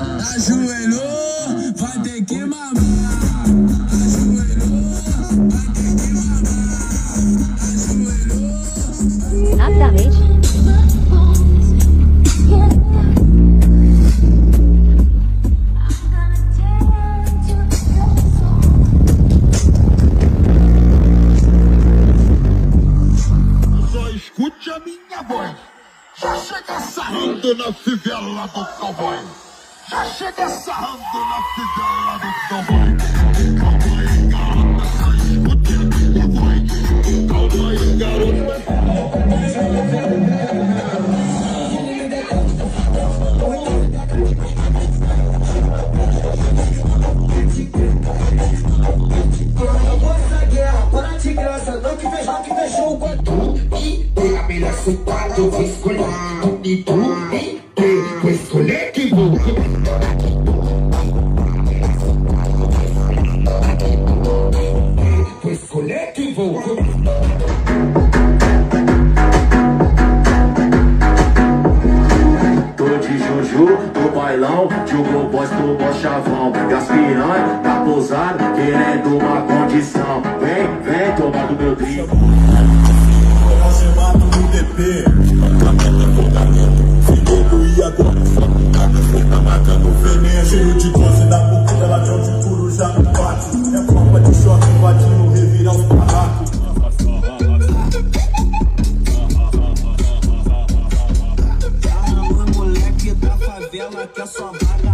Ajoelhou, vai ter que mamar. Ajoelhou, vai ter que mamar. Ajoelhou. Rapidamente. Escute a minha voz. Já chega sarrando na fivela do cowboy. Já chega sarrando na fivela do cowboy. Cowboy, garota, só escute a minha voz. Cowboy, garota. Essa guerra, para de graça, não que fechou, que fechou o quanto. E pega melhor sentado, vou escolher. E tu, e tu, vou escolher vou. Vou vou. De juju, tô bailão, de um boys pro chavão. E as tá pousada, querendo uma condição. Vem, vem, que é só vagabundo.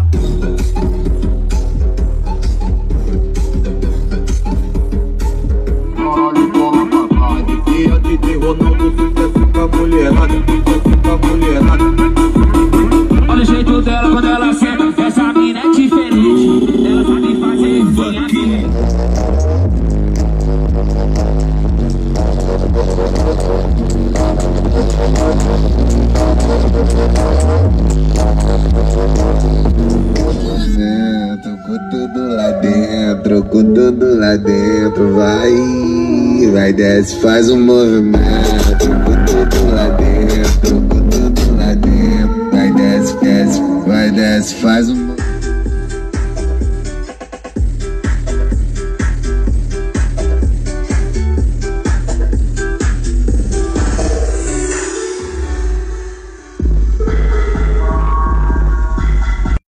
Tudo lá dentro, com tudo lá dentro, vai, vai desce, faz um movimento, com tudo lá dentro, com tudo lá dentro, vai desce, desce, vai desce, faz um movimento.